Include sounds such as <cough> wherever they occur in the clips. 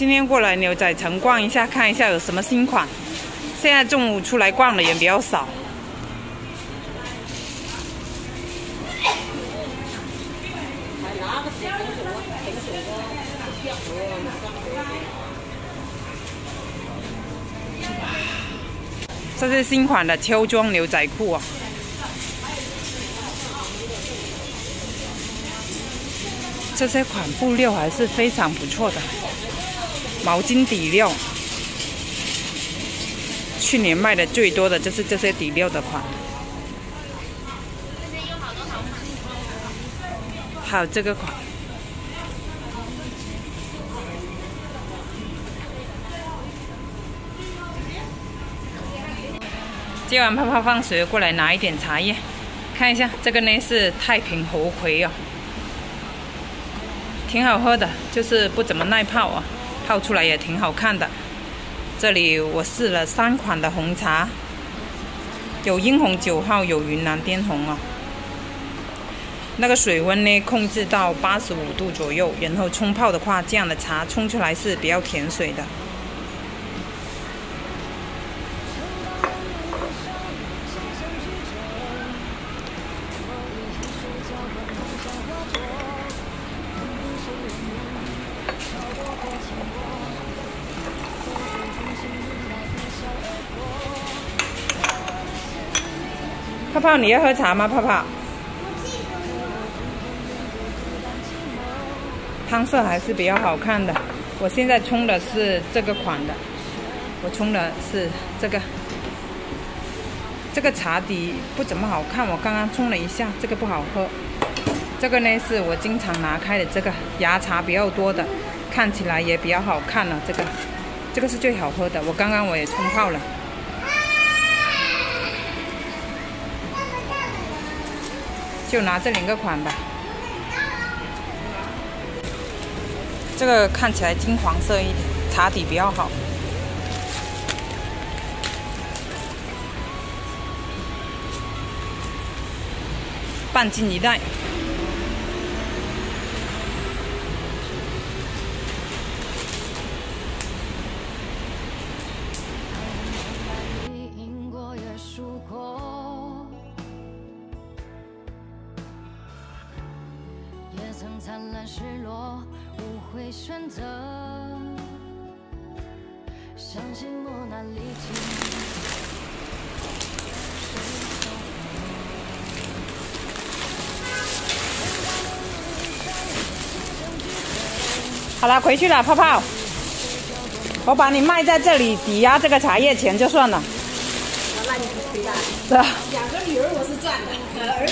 今天过来牛仔城逛一下，看一下有什么新款。现在中午出来逛的人比较少。这是新款的秋装牛仔裤啊！这些款布料还是非常不错的，毛巾底料。去年卖的最多的就是这些底料的款，还有这个款。接完泡泡放学过来拿一点茶叶，看一下这个呢是太平猴魁哦，挺好喝的，就是不怎么耐泡啊，泡出来也挺好看的。这里我试了三款的红茶，有英红九号，有云南滇红哦。那个水温呢控制到八十五度左右，然后冲泡的话，这样的茶冲出来是比较甜水的。泡泡，你要喝茶吗？泡泡，汤色还是比较好看的。我现在冲的是这个款的，我冲的是这个，这个茶底不怎么好看。我刚刚冲了一下，这个不好喝。这个呢是我经常拿开的，这个芽茶比较多的，看起来也比较好看了。这个，这个是最好喝的。我刚刚我也冲泡了。就拿这两个款吧，这个看起来金黄色一点，茶底比较好。半斤一袋。灿烂失落，无悔选择。相信磨难。好了，回去了，泡泡。我把你卖在这里，抵押这个茶叶钱就算了。那你不亏啊？是啊。两个女儿我是赚的，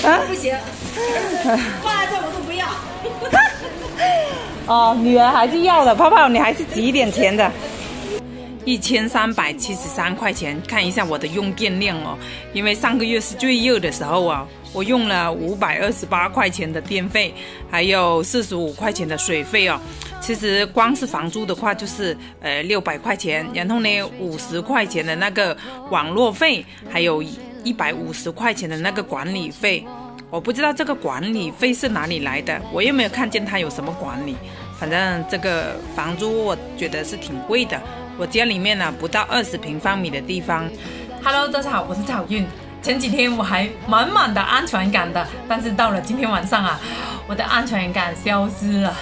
儿子不行。<laughs> <laughs> 哦，女儿还是要的，泡泡你还是挤一点钱的，一千三百七十三块钱，看一下我的用电量哦，因为上个月是最热的时候啊，我用了五百二十八块钱的电费，还有四十五块钱的水费哦。其实光是房租的话就是呃六百块钱，然后呢五十块钱的那个网络费，还有一百五十块钱的那个管理费。我不知道这个管理费是哪里来的，我又没有看见他有什么管理。反正这个房租我觉得是挺贵的。我家里面呢不到二十平方米的地方。Hello，大家好，我是赵韵。前几天我还满满的安全感的，但是到了今天晚上啊，我的安全感消失了。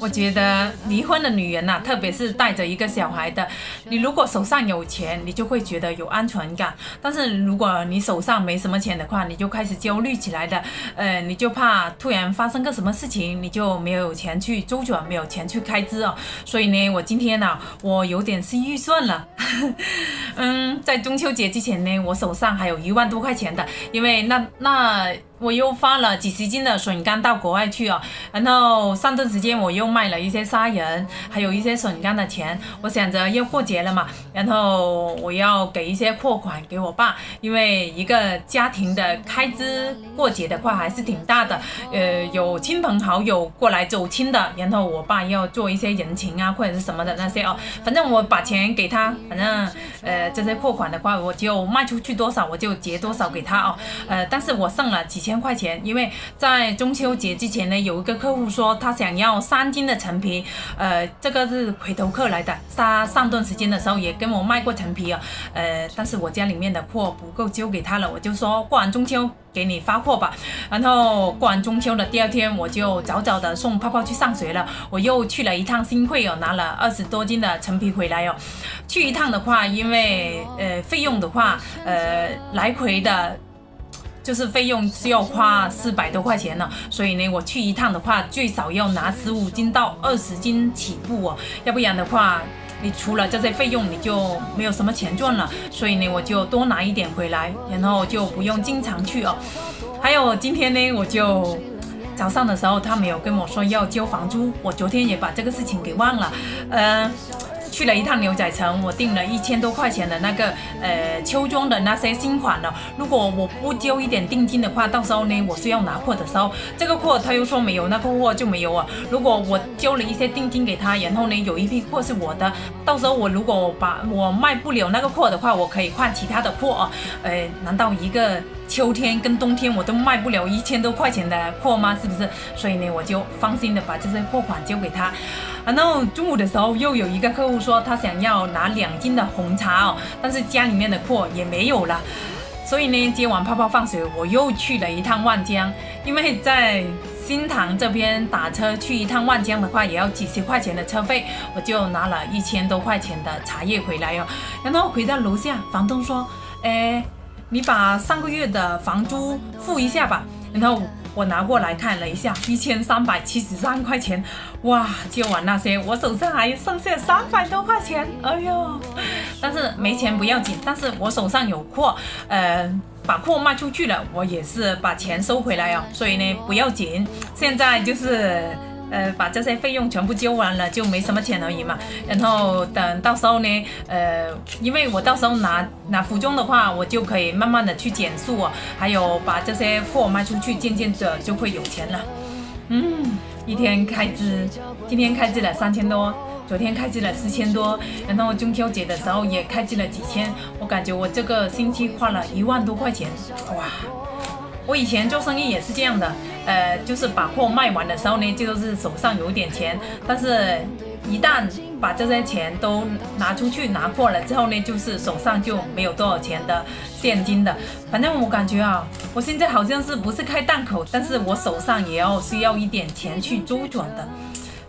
我觉得离婚的女人呐，特别是带着一个小孩的，你如果手上有钱，你就会觉得有安全感；但是如果你手上没什么钱的话，你就开始焦虑起来的。呃，你就怕突然发生个什么事情，你就没有钱去周转，没有钱去开支哦。所以呢，我今天呐，我有点心预算了。<laughs> 嗯，在中秋节之前呢，我手上还有一万多块钱的，因为那那。我又发了几十斤的笋干到国外去哦，然后上段时间我又卖了一些砂仁，还有一些笋干的钱。我想着要过节了嘛，然后我要给一些货款给我爸，因为一个家庭的开支过节的话还是挺大的。呃，有亲朋好友过来走亲的，然后我爸要做一些人情啊或者是什么的那些哦，反正我把钱给他，正呃这些货款的话，我就卖出去多少我就结多少给他哦。呃，但是我剩了几千块钱，因为在中秋节之前呢，有一个客户说他想要三斤的陈皮，呃，这个是回头客来的，他上段时间的时候也跟我卖过陈皮啊，呃，但是我家里面的货不够交给他了，我就说过完中秋。给你发货吧，然后过完中秋的第二天，我就早早的送泡泡去上学了。我又去了一趟新会哦，拿了二十多斤的陈皮回来哦。去一趟的话，因为呃费用的话，呃来回的，就是费用是要花四百多块钱呢。所以呢，我去一趟的话，最少要拿十五斤到二十斤起步哦，要不然的话。你除了这些费用，你就没有什么钱赚了。所以呢，我就多拿一点回来，然后就不用经常去哦。还有今天呢，我就早上的时候他没有跟我说要交房租，我昨天也把这个事情给忘了，嗯。去了一趟牛仔城，我订了一千多块钱的那个呃秋装的那些新款的。如果我不交一点定金的话，到时候呢我是要拿货的时候，这个货他又说没有，那个货就没有啊。如果我交了一些定金给他，然后呢有一批货是我的，到时候我如果把我卖不了那个货的话，我可以换其他的货啊。呃，难道一个？秋天跟冬天我都卖不了一千多块钱的货吗？是不是？所以呢，我就放心的把这些货款交给他。然后中午的时候又有一个客户说他想要拿两斤的红茶哦，但是家里面的货也没有了。所以呢，接完泡泡放学，我又去了一趟万江，因为在新塘这边打车去一趟万江的话，也要几十块钱的车费，我就拿了一千多块钱的茶叶回来哦。然后回到楼下，房东说：“哎。”你把上个月的房租付一下吧，然后我拿过来看了一下，一千三百七十三块钱，哇，交完那些，我手上还剩下三百多块钱，哎呦，但是没钱不要紧，但是我手上有货，呃，把货卖出去了，我也是把钱收回来哦，所以呢不要紧，现在就是。呃，把这些费用全部交完了，就没什么钱而已嘛。然后等到时候呢，呃，因为我到时候拿拿服装的话，我就可以慢慢的去减速哦，还有把这些货卖出去，渐渐的就会有钱了。嗯，一天开支，今天开支了三千多，昨天开支了四千多，然后中秋节的时候也开支了几千，我感觉我这个星期花了一万多块钱，哇！我以前做生意也是这样的，呃，就是把货卖完的时候呢，就是手上有点钱，但是一旦把这些钱都拿出去拿货了之后呢，就是手上就没有多少钱的现金的。反正我感觉啊，我现在好像是不是开档口，但是我手上也要需要一点钱去周转的。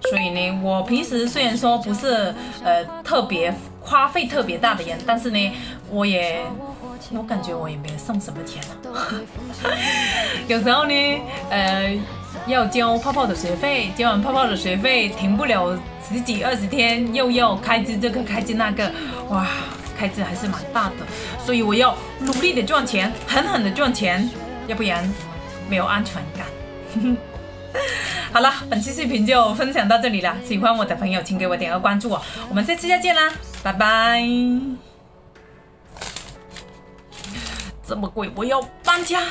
所以呢，我平时虽然说不是呃特别花费特别大的人，但是呢，我也。我感觉我也没剩什么钱了，<laughs> 有时候呢，呃，要交泡泡的学费，交完泡泡的学费停不了十几二十天，又要开支这个开支那个，哇，开支还是蛮大的，所以我要努力的赚钱，狠狠的赚钱，要不然没有安全感。<laughs> 好了，本期视频就分享到这里了，喜欢我的朋友请给我点个关注哦，我们下次再见啦，拜拜。这么贵，我要搬家。